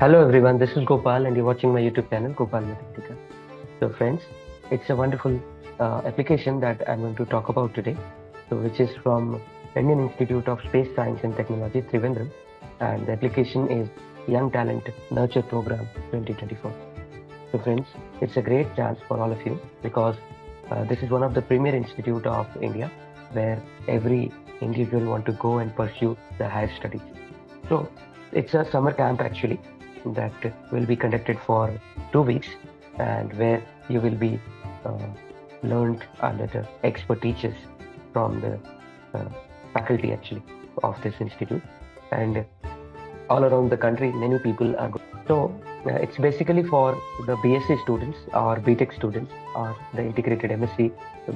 Hello everyone, this is Gopal and you're watching my YouTube channel Gopal Mathematica. So friends, it's a wonderful uh, application that I'm going to talk about today, so which is from Indian Institute of Space Science and Technology, Trivandrum, and the application is Young Talent Nurture Program 2024. So friends, it's a great chance for all of you because uh, this is one of the premier institute of India where every individual want to go and pursue the higher studies. So it's a summer camp actually that will be conducted for two weeks and where you will be uh, learned under the expert teachers from the uh, faculty actually of this institute. And all around the country many people are going. so uh, it's basically for the bsc students or btech students or the integrated msc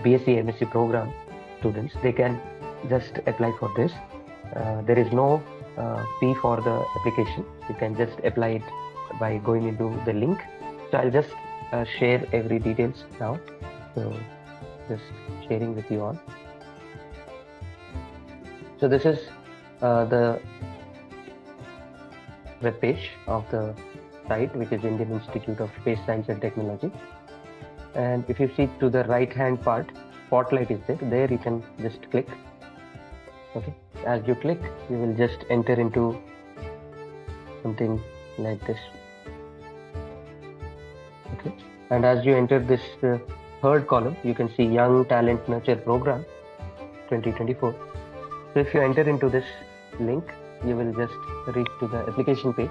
bsc msc program students. They can just apply for this. Uh, there is no uh, fee for the application. You can just apply it by going into the link. So i'll just uh, share every details now. So just sharing with you all. So this is uh, the web page of the site which is indian institute of space science and technology. And if you see to the right hand part spotlight is there. There you can just click okay. As you click you will just enter into something like this. Okay. And as you enter this uh, third column you can see young talent nurture program 2024 so if you enter into this link you will just reach to the application page.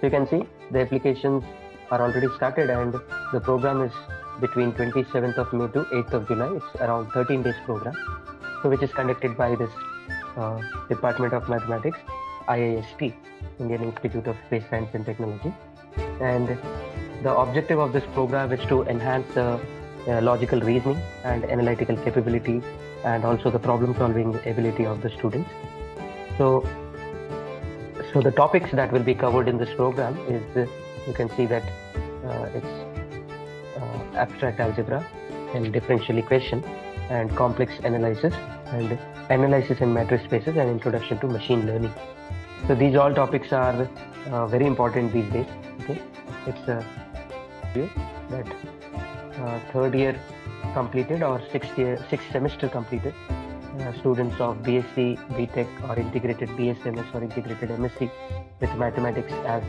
So you can see the applications are already started and the program is between 27th of May to 8th of July. It's around 13 days program, so which is conducted by this uh, Department of Mathematics, IIST, Indian Institute of Space Science and Technology. And the objective of this program is to enhance the uh, logical reasoning and analytical capability and also the problem solving ability of the students. So, so the topics that will be covered in this program is uh, you can see that uh, it's uh, abstract algebra and differential equation and complex analysis and analysis in matrix spaces and introduction to machine learning. So these all topics are uh, very important these days okay? It's uh, that uh, third year completed or sixth year sixth semester completed uh, students of bsc btech or integrated bsms or integrated msc with mathematics as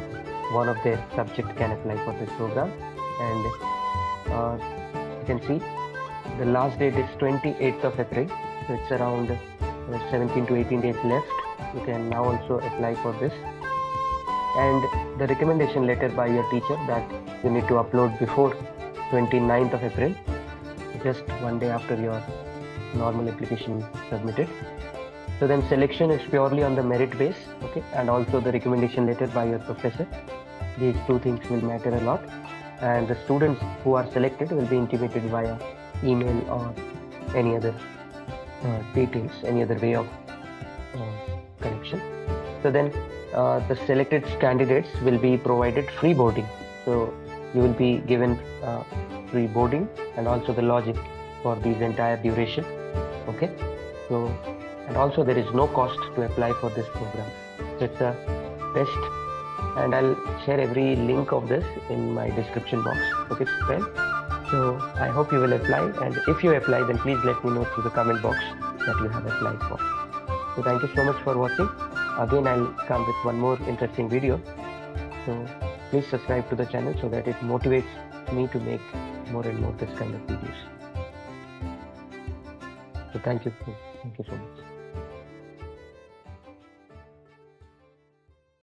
one of their subject can apply for this program. And uh, you can see the last date is 28th of April it's around uh, 17 to 18 days left. You can now also apply for this. And the recommendation letter by your teacher that you need to upload before 29th of April just one day after your normal application submitted. So then selection is purely on the merit base okay? And also the recommendation letter by your professor. These two things will matter a lot. And the students who are selected will be intimated via email or any other uh, details, any other way of uh, connection. So then uh, the selected candidates will be provided free boarding. So you will be given free boarding and also the lodging for this entire duration. Okay. So and also there is no cost to apply for this program. So it's a best and I'll share every link of this in my description box. Okay, friend. So I hope you will apply, and if you apply, then please let me know through the comment box that you have applied for. So thank you so much for watching. Again, I'll come with one more interesting video. So please subscribe to the channel so that it motivates me to make more and more this kind of videos. So thank you. Thank you so much.